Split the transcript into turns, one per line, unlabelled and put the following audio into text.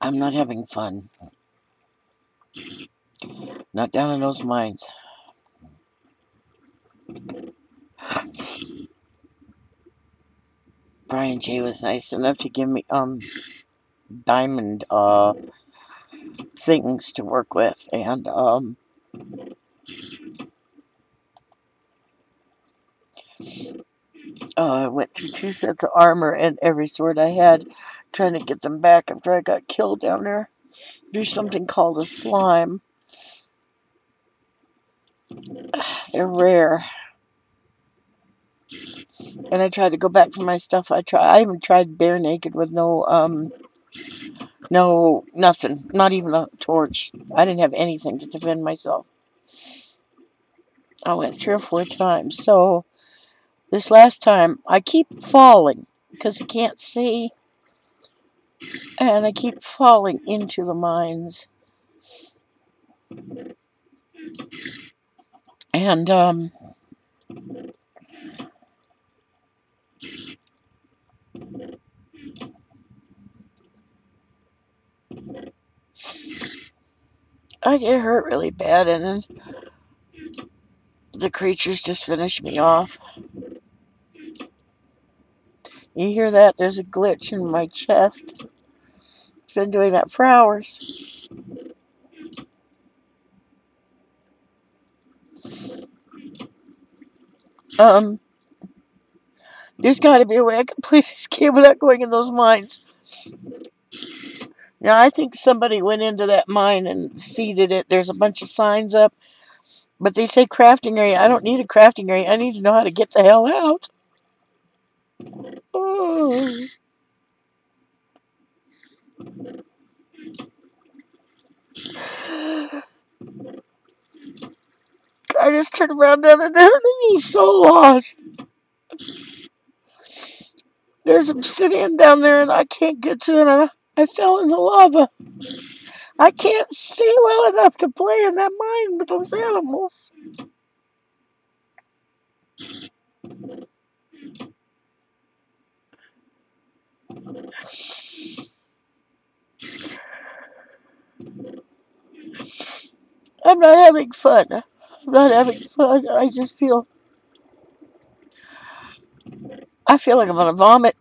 I'm not having fun. Not down in those mines. Brian J was nice enough to give me um diamond uh things to work with and um uh, I went through two sets of armor and every sword I had trying to get them back after I got killed down there. There's something called a slime. They're rare. And I tried to go back for my stuff. I try I even tried bare naked with no um no nothing. Not even a torch. I didn't have anything to defend myself. I went three or four times. So this last time I keep falling because I can't see and I keep falling into the mines. And um I get hurt really bad, and then the creatures just finish me off. You hear that? There's a glitch in my chest. It's been doing that for hours. Um, there's got to be a way I can play this game without going in those mines. Now, I think somebody went into that mine and seeded it. There's a bunch of signs up. But they say crafting area. I don't need a crafting area. I need to know how to get the hell out. Oh. I just turned around down and he was so lost. There's obsidian down there and I can't get to it. I, I fell in the lava. I can't see well enough to play in that mine with those animals. I'm not having fun. I'm not having fun. I just feel. I feel like I'm gonna vomit.